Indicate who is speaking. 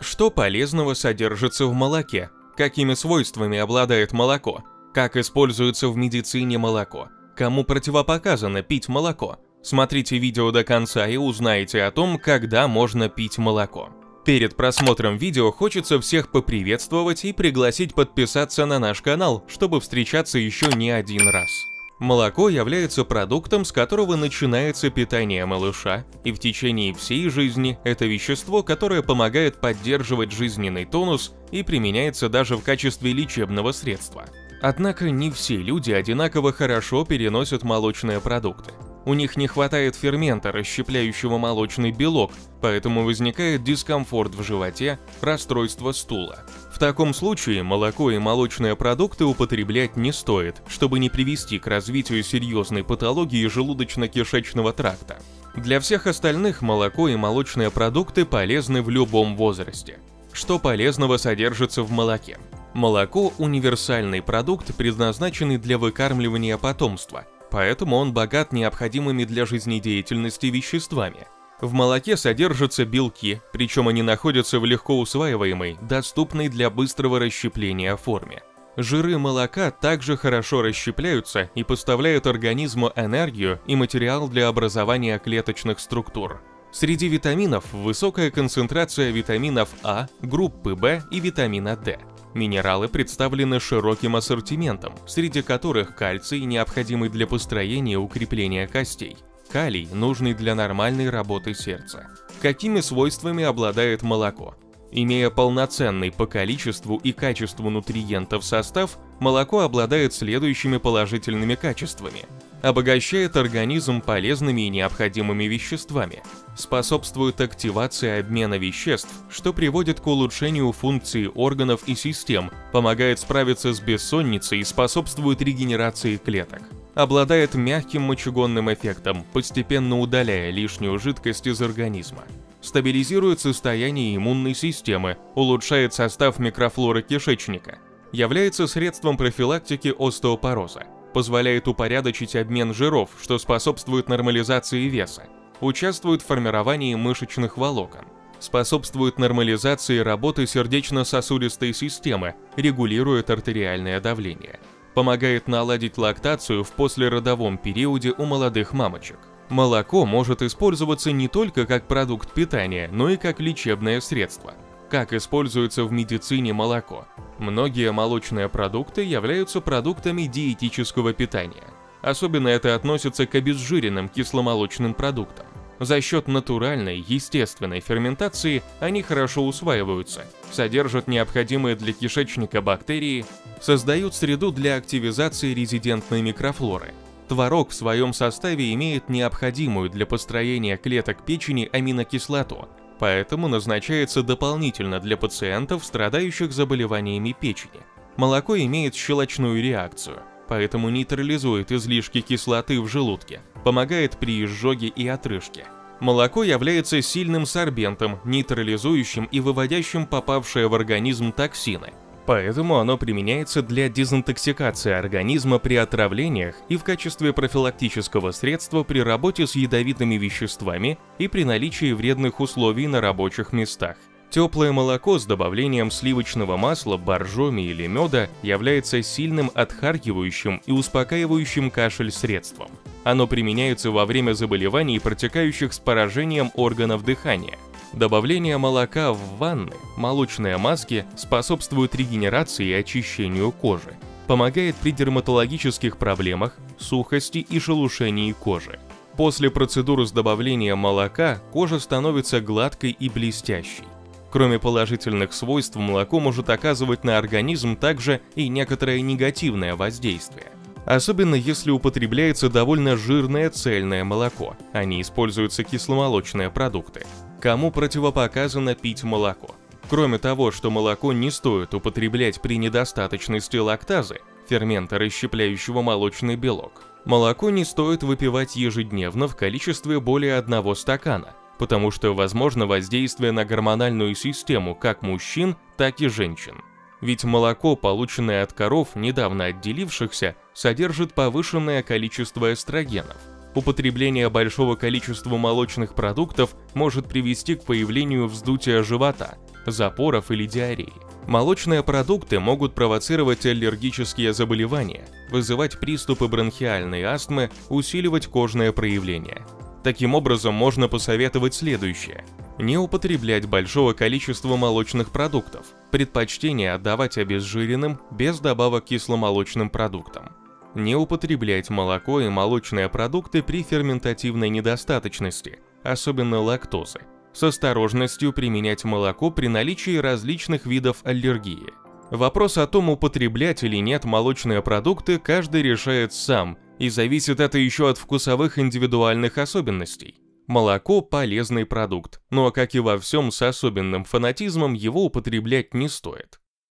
Speaker 1: Что полезного содержится в молоке? Какими свойствами обладает молоко? Как используется в медицине молоко? Кому противопоказано пить молоко? Смотрите видео до конца и узнаете о том, когда можно пить молоко. Перед просмотром видео хочется всех поприветствовать и пригласить подписаться на наш канал, чтобы встречаться еще не один раз. Молоко является продуктом, с которого начинается питание малыша, и в течение всей жизни это вещество, которое помогает поддерживать жизненный тонус и применяется даже в качестве лечебного средства. Однако не все люди одинаково хорошо переносят молочные продукты. У них не хватает фермента, расщепляющего молочный белок, поэтому возникает дискомфорт в животе, расстройство стула таком случае молоко и молочные продукты употреблять не стоит, чтобы не привести к развитию серьезной патологии желудочно-кишечного тракта. Для всех остальных молоко и молочные продукты полезны в любом возрасте. Что полезного содержится в молоке? Молоко – универсальный продукт, предназначенный для выкармливания потомства, поэтому он богат необходимыми для жизнедеятельности веществами – в молоке содержатся белки, причем они находятся в легко усваиваемой, доступной для быстрого расщепления форме. Жиры молока также хорошо расщепляются и поставляют организму энергию и материал для образования клеточных структур. Среди витаминов высокая концентрация витаминов А, группы В и витамина D. Минералы представлены широким ассортиментом, среди которых кальций, необходимый для построения и укрепления костей, калий, нужный для нормальной работы сердца. Какими свойствами обладает молоко? Имея полноценный по количеству и качеству нутриентов состав, молоко обладает следующими положительными качествами. Обогащает организм полезными и необходимыми веществами, способствует активации обмена веществ, что приводит к улучшению функции органов и систем, помогает справиться с бессонницей и способствует регенерации клеток обладает мягким мочегонным эффектом, постепенно удаляя лишнюю жидкость из организма. Стабилизирует состояние иммунной системы, улучшает состав микрофлоры кишечника, является средством профилактики остеопороза, позволяет упорядочить обмен жиров, что способствует нормализации веса, участвует в формировании мышечных волокон, способствует нормализации работы сердечно-сосудистой системы, регулирует артериальное давление – помогает наладить лактацию в послеродовом периоде у молодых мамочек. Молоко может использоваться не только как продукт питания, но и как лечебное средство. Как используется в медицине молоко? Многие молочные продукты являются продуктами диетического питания. Особенно это относится к обезжиренным кисломолочным продуктам. За счет натуральной, естественной ферментации они хорошо усваиваются, содержат необходимые для кишечника бактерии, создают среду для активизации резидентной микрофлоры. Творог в своем составе имеет необходимую для построения клеток печени аминокислоту, поэтому назначается дополнительно для пациентов, страдающих заболеваниями печени. Молоко имеет щелочную реакцию, поэтому нейтрализует излишки кислоты в желудке – помогает при изжоге и отрыжке. Молоко является сильным сорбентом, нейтрализующим и выводящим попавшие в организм токсины. Поэтому оно применяется для дезинтоксикации организма при отравлениях и в качестве профилактического средства при работе с ядовитыми веществами и при наличии вредных условий на рабочих местах. Теплое молоко с добавлением сливочного масла, боржоми или меда является сильным отхаркивающим и успокаивающим кашель средством. Оно применяется во время заболеваний, протекающих с поражением органов дыхания. Добавление молока в ванны, молочные маски способствует регенерации и очищению кожи, помогает при дерматологических проблемах, сухости и шелушении кожи. После процедуры с добавлением молока кожа становится гладкой и блестящей. Кроме положительных свойств, молоко может оказывать на организм также и некоторое негативное воздействие. Особенно если употребляется довольно жирное цельное молоко, а не используются кисломолочные продукты. Кому противопоказано пить молоко? Кроме того, что молоко не стоит употреблять при недостаточности лактазы, фермента, расщепляющего молочный белок, молоко не стоит выпивать ежедневно в количестве более одного стакана, потому что возможно воздействие на гормональную систему как мужчин, так и женщин. Ведь молоко, полученное от коров, недавно отделившихся, содержит повышенное количество эстрогенов. Употребление большого количества молочных продуктов может привести к появлению вздутия живота, запоров или диареи. Молочные продукты могут провоцировать аллергические заболевания, вызывать приступы бронхиальной астмы, усиливать кожное проявление. Таким образом, можно посоветовать следующее. Не употреблять большого количества молочных продуктов. Предпочтение отдавать обезжиренным, без добавок кисломолочным продуктам. Не употреблять молоко и молочные продукты при ферментативной недостаточности, особенно лактозы. С осторожностью применять молоко при наличии различных видов аллергии. Вопрос о том, употреблять или нет молочные продукты, каждый решает сам, и зависит это еще от вкусовых индивидуальных особенностей. Молоко – полезный продукт, но, как и во всем с особенным фанатизмом, его употреблять не стоит.